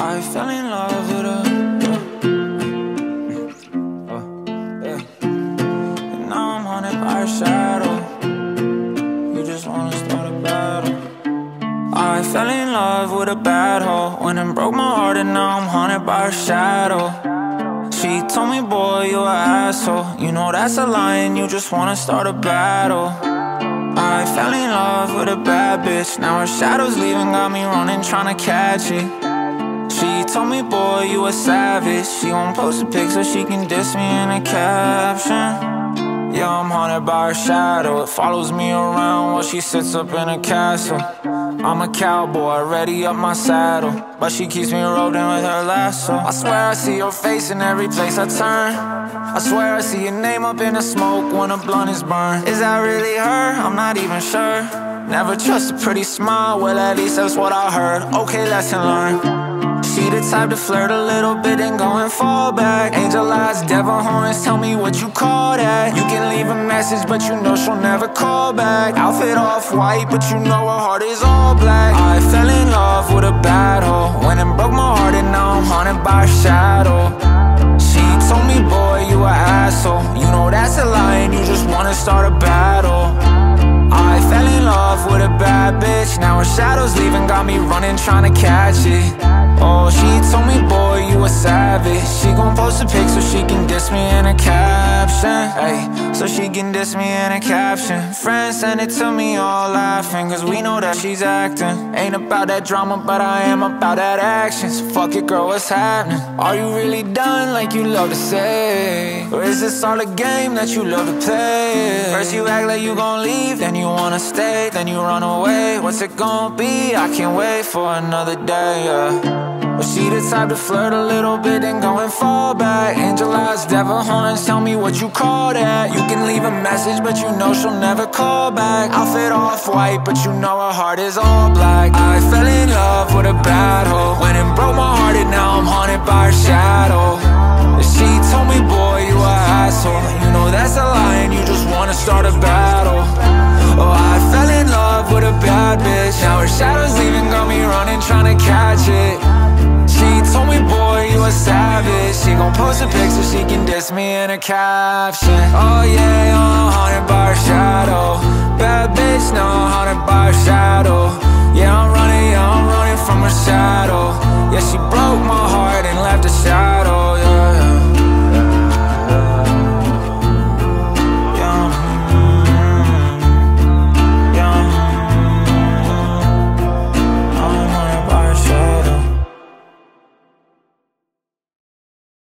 I fell in love with her. Oh, yeah. And now I'm haunted by a shadow. You just wanna start a battle. I fell in love with a bad hoe. Went and broke my heart, and now I'm haunted by a shadow. She told me, boy, you an asshole. You know that's a lie, and you just wanna start a battle. I fell in love with a bad bitch. Now her shadow's leaving, got me running, trying to catch it. Told me, boy, you a savage. She won't post a pic so she can diss me in a caption. Yeah, I'm haunted by her shadow. It follows me around while she sits up in a castle. I'm a cowboy, ready up my saddle. But she keeps me in with her lasso. I swear I see your face in every place I turn. I swear I see your name up in the smoke when a blunt is burned. Is that really her? I'm not even sure. Never trust a pretty smile, well, at least that's what I heard. Okay, lesson learned. Type to flirt a little bit and go and fall back. Angel eyes, devil horns, tell me what you call that. You can leave a message, but you know she'll never call back. Outfit off white, but you know her heart is all black. I fell in love with a bad hoe. Went and broke my heart, and now I'm haunted by a shadow. She told me, boy, you a asshole. You know that's a lie, and you just wanna start a battle. I fell in love with a bad bitch. Now her shadow's leaving, got me running, trying to catch it. Post a pic so she can diss me in a caption. Hey, so she can diss me in a caption. Friends send it to me all laughing, cause we know that she's acting. Ain't about that drama, but I am about that action. So fuck it, girl, what's happening? Are you really done like you love to say? Or is this all a game that you love to play? First you act like you gon' leave, then you wanna stay, then you run away. What's it gon' be? I can't wait for another day, yeah. But she the type to flirt a little bit and go and fall back. Angel eyes, devil horns, tell me what you call that. You can leave a message, but you know she'll never call back. Outfit off white, but you know her heart is all black. I fell in love with a bad hoe. Went and broke my heart, and now I'm haunted by her shadow. She told me, boy, you a asshole. You know that's a lie, and you just wanna start a battle. Oh, I fell in love with a bad bitch. Now her shadow's leaving, got me running, trying to catch it. A savage. She gon' post a pic so she can diss me in a caption. Oh yeah, I'm haunted by her shadow. Bad bitch, haunted by her shadow. Yeah, I'm running, yeah, I'm running from her shadow. Yeah, she broke my